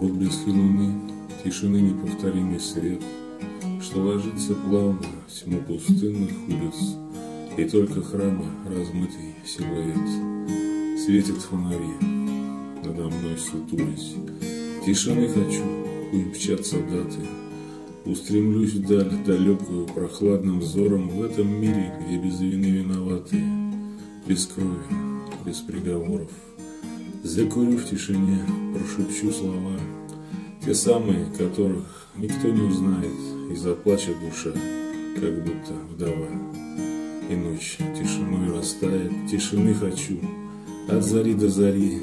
в отблеске луны Тишины неповторимый свет, Что ложится плавно в тьму пустынных улиц, И только храма размытый силуэт Светит фонари, надо мной сутулись. Тишины хочу, уймчат солдаты, Устремлюсь вдаль далекую прохладным взором В этом мире, где без вины виноваты, Без крови, без приговоров. Закурю в тишине, прошепчу слова, Те самые, которых никто не узнает, И заплачет душа, как будто вдова. И ночь тишиной растает, тишины хочу, От зари до зари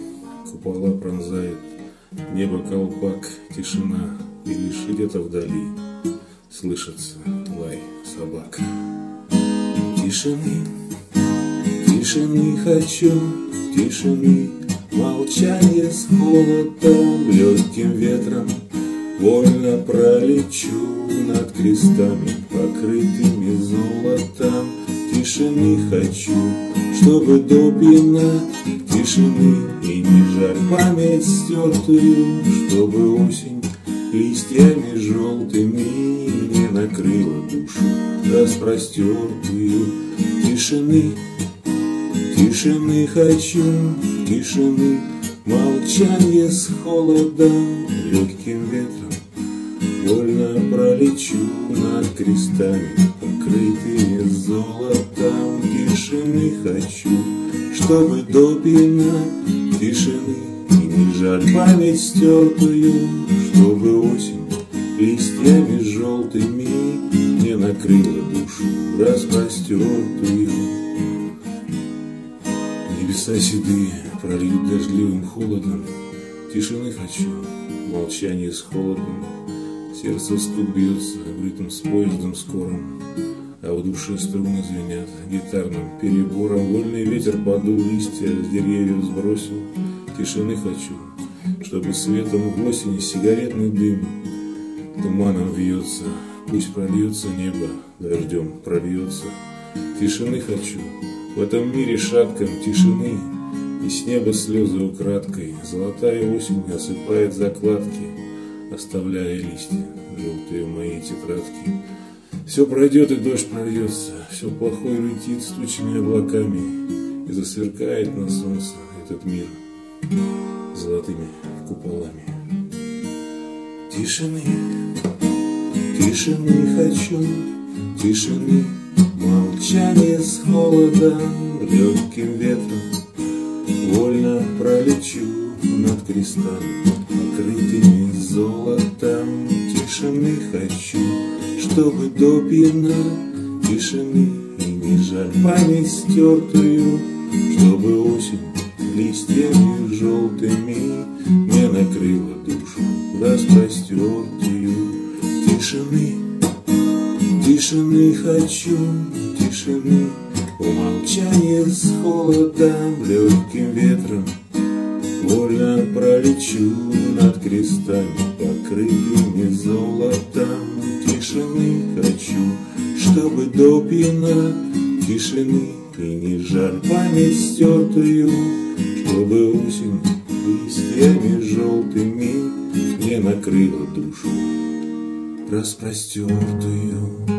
купола пронзает, Небо колпак, тишина, И лишь где-то вдали Слышится лай собак. Тишины, тишины хочу, тишины, Молчание с холодом, легким ветром. Вольно пролечу над крестами, покрытыми золотом. Тишины хочу, чтобы до пьяна тишины И не жаль. Память стертую, чтобы осень листьями желтыми Не накрыла душу. Распростертую Тишины, тишины хочу, тишины Молчание с холодом, легким ветром Вольно пролечу над крестами Покрытыми золотом. Тишины хочу, чтобы до пьяна Тишины и не жаль память стертую Чтобы осень листьями желтыми Не накрыла душу распростертую Небеса седые прольют дождливым холодом, Тишины хочу, молчание с холодом, Сердце стук бьется в ритм с поездом скорым, А в душе струны звенят гитарным перебором. Вольный ветер подул листья, с деревьев сбросил, Тишины хочу, чтобы светом в осени сигаретный дым Туманом вьется, пусть прольется небо, дождем прольется. Тишины хочу, в этом мире шатком тишины И с неба слезы украдкой. Золотая осень осыпает закладки Оставляя листья желтые в моей тетрадке. Все пройдет и дождь прольется Все плохое летит с тучными облаками И засверкает на солнце этот мир Золотыми куполами. Тишины, тишины хочу, тишины Молчание с холодом, легким ветром Вольно пролечу над крестами, покрытыми золотом. Тишины хочу, чтобы до пьяна тишины И не жаль. Память стертую, чтобы осень листьями желтыми Не накрыла душу. Распростертую Тишины Тишины хочу, тишины, Умолчание с холодом, легким ветром. Вольно пролечу над крестами, покрытыми золотом. Тишины хочу, чтобы до пьяна тишины, И не жаль память стертую, чтобы осень листьями желтыми Не накрыла душу распростертую.